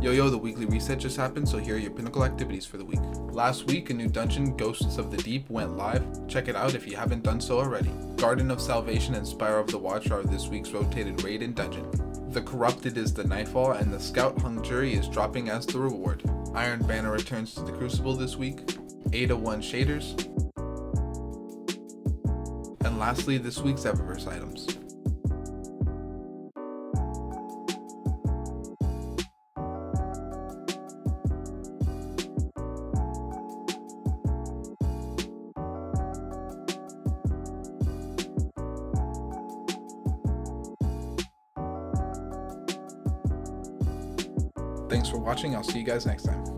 Yo yo, the weekly reset just happened, so here are your pinnacle activities for the week. Last week, a new dungeon, Ghosts of the Deep, went live. Check it out if you haven't done so already. Garden of Salvation and Spire of the Watch are this week's rotated raid and dungeon. The Corrupted is the Nightfall, and the Scout Hung Jury is dropping as the reward. Iron Banner returns to the Crucible this week. Ada 1 shaders. And lastly, this week's Eververse items. Thanks for watching. I'll see you guys next time.